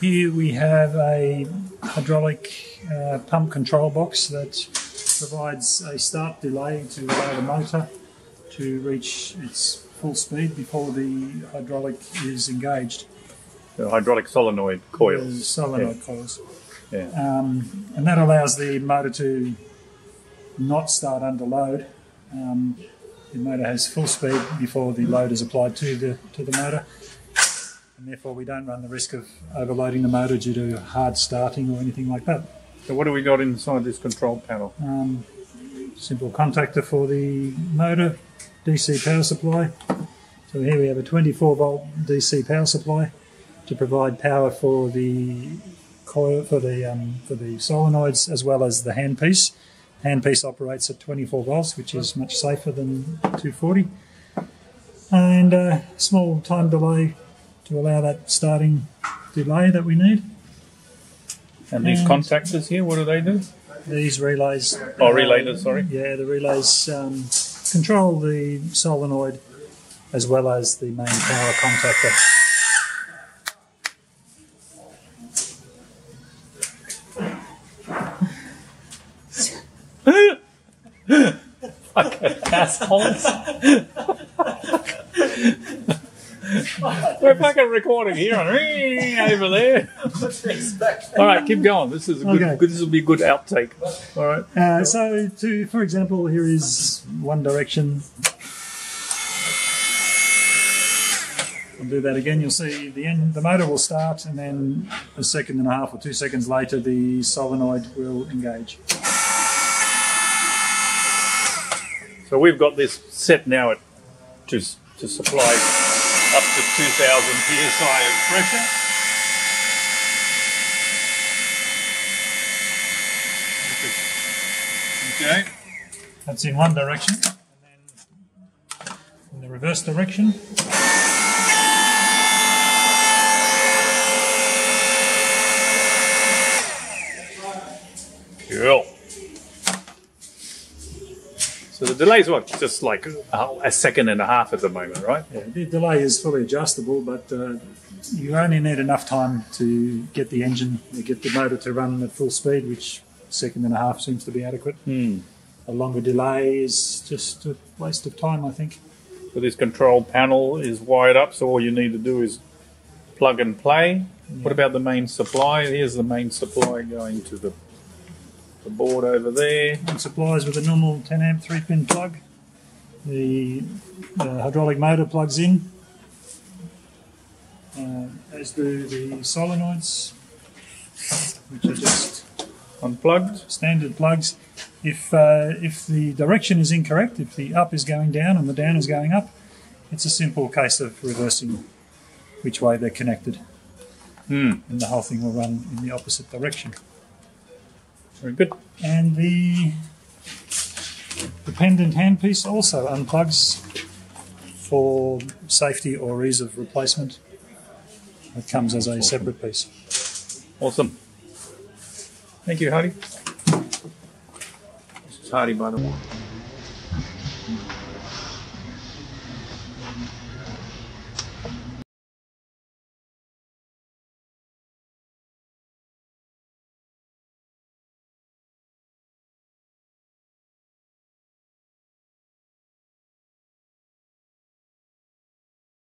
Here we have a hydraulic uh, pump control box that provides a start delay to allow the motor to reach its full speed before the hydraulic is engaged. The hydraulic solenoid The coils. solenoid coils. Yeah. Um, and that allows the motor to not start under load. Um, the motor has full speed before the load is applied to the to the motor, and therefore we don't run the risk of overloading the motor due to hard starting or anything like that. So what do we got inside this control panel? Um, simple contactor for the motor, DC power supply. So here we have a 24 volt DC power supply to provide power for the coil for the um, for the solenoids as well as the handpiece. Handpiece operates at 24 volts, which is much safer than 240. And a small time delay to allow that starting delay that we need. And these And- contactors here, what do they do? These relays. Oh, relays, sorry. Yeah, the relays um, control the solenoid as well as the main power contactor. Assholes. We're fucking recording here and over there. All right, keep going. This is a good, Okay. good. This will be a good outtake. All right. Uh, so, to for example, here is one direction. I'll do that again. You'll see the end. The motor will start, and then a second and a half or two seconds later, the solenoid will engage. So we've got this set now at to to supply up to 2,000 psi of pressure. Okay. That's in one direction, and then in the reverse direction. Cool. So the delay's what? Just like a, a second and a half at the moment, right? Yeah, the delay is fully adjustable, but uh, you only need enough time to get the engine, get the motor to run at full speed, which second and a half seems to be adequate. Hmm. A longer delay is just a waste of time, I think. So this control panel is wired up, so all you need to do is plug and play. What about the main supply? Here's the main supply going to the the board over there. It supplies with a normal 10 amp 3 pin plug. The, the hydraulic motor plugs in, uh, as do the solenoids, which are just Unplugged. standard plugs. If uh, if the direction is incorrect, if the up is going down and the down is going up, it's a simple case of reversing which way they're connected, Hmm. and the whole thing will run in the opposite direction. Very good. And the dependent handpiece also unplugs for safety or ease of replacement. It comes as a separate piece. Awesome. Thank you, Hardy. This is Hardy, by the way.